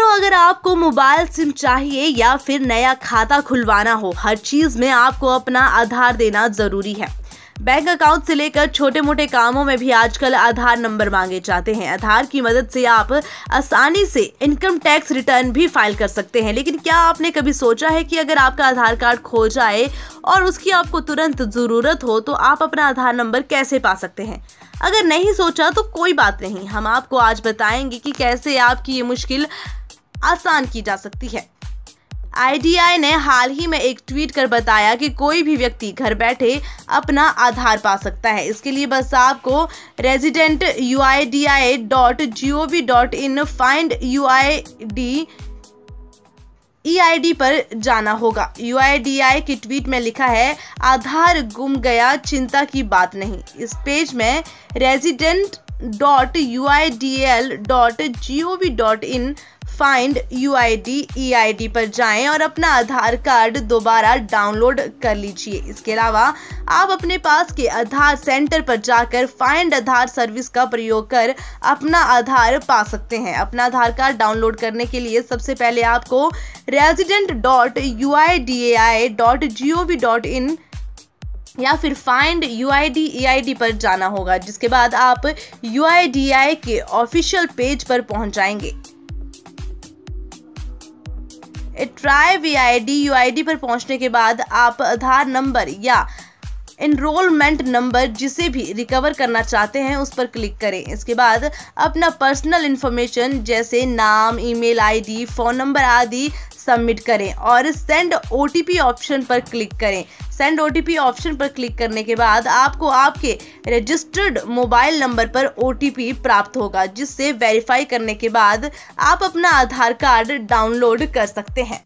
इन अगर आपको mobile SIM चाहिए या फिर नया खाता खुलवाना हो, हर चीज़ में आपको अपना आधार देना ज़रूरी है। बैंक अकाउंट से लेकर छोटे मोटे कामों में भी आजकल आधार नंबर मांगे जाते हैं। आधार की मदद से आप आसानी से इनकम टैक्स रिटर्न भी फ़ाइल कर सकते हैं। लेकिन क्या आपने कभी सोचा है कि अगर आपका आधार कार्ड खो जाए और उसकी आपको तुरंत ज़रूरत हो तो आप अपना आधार नंबर कैसे पा सकते हैं? अगर नहीं सोचा तो कोई बात नहीं। हम आपको आज बताएँगे कि कैसे आपकी ये मुश्किल आसान की जा सकती है। आईडीआई ने हाल ही में एक ट्वीट कर बताया कि कोई भी व्यक्ति घर बैठे अपना आधार पा सकता है। इसके लिए बस आपको resident U I D I dot G O V dot in find U I D EID पर जाना होगा। यूआईडीआई की ट्वीट में लिखा है, आधार गुम गया, चिंता की बात नहीं। इस पेज में resident dot U I D L dot G O V dot in find U I पर जाएँ और अपना आधार कार्ड दोबारा डाउनलोड कर लीजिए। इसके अलावा आप अपने पास के आधार सेंटर पर जाकर फाइंड आधार सर्विस का प्रयोग कर अपना आधार पा सकते हैं। अपना आधार कार्ड डाउनलोड करने के लिए सबसे पहले आपको resident dot U I D A I dot G O V dot in या फिर find U I D E I D पर जाना होगा, जिसके बाद आप यू आई डी आई के ऑफिशियल पेज पर पहुँच जाएँगे। Try V I D U I D पर पहुँचने के बाद आप आधार नंबर या इनरोलमेंट नंबर जिसे भी रिकवर करना चाहते हैं, उस पर क्लिक करें। इसके बाद अपना पर्सनल इन्फॉर्मेशन जैसे नाम ईमेल आईडी फ़ोन नंबर आदि सबमिट करें और सेंड ओटीपी ऑप्शन पर क्लिक करें। सेंड ओटीपी ऑप्शन पर क्लिक करने के बाद आपको आपके रजिस्टर्ड मोबाइल नंबर पर ओटीपी प्राप्त होगा, जिससे वेरीफाई करने के बाद आप अपना आधार कार्ड डाउनलोड कर सकते हैं।